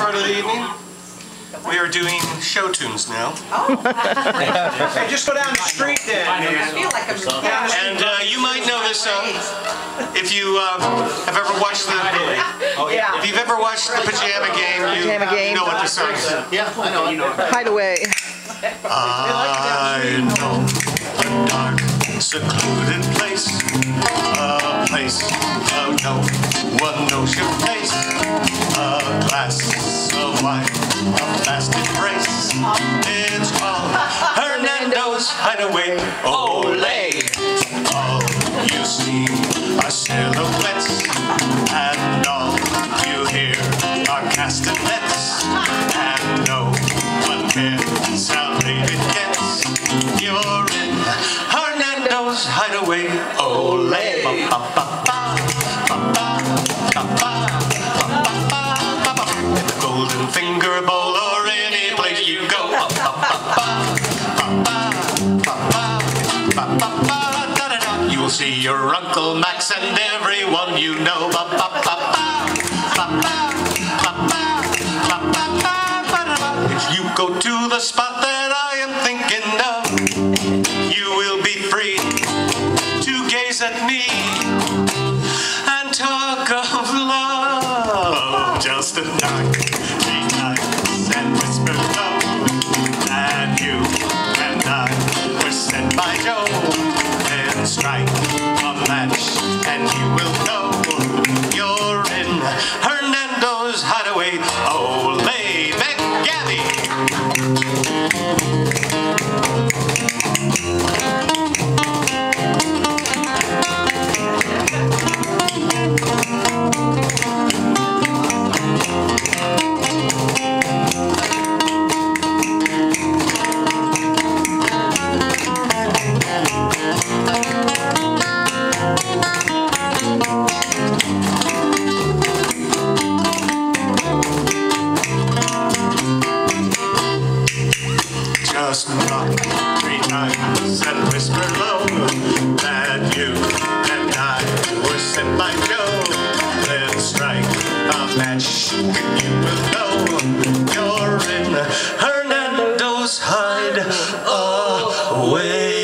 part of the evening. We are doing show tunes now. Hey, just go down the street then. I feel like I'm down the And uh, you might know this song if you uh, have ever watched the. Oh, Yeah. If you've ever watched the Pajama Game, you, Pajama Game. you know what this song is. Hideaway. I know a dark, secluded place, a place of no knows your face, a glass of wine, a fast embrace. It's called Hernando's Hideaway. Ole! All you see are silhouettes, and all you hear are castanets, and no one cares how late it gets. Hernando's Hideaway. Ole! In the Golden Finger Bowl or any place you go. You will see your Uncle Max and everyone you know. If you go to the spot that I am thinking gaze at me and talk of love. Just a knock, three times, and whisper love. And you and I were sent by Joe. Then strike a match, and you will know you're in Hernando's hideaway. Ole Three times and whisper low that you and I were sent by Joe. Then strike a match and you will know you're in Hernando's hide away.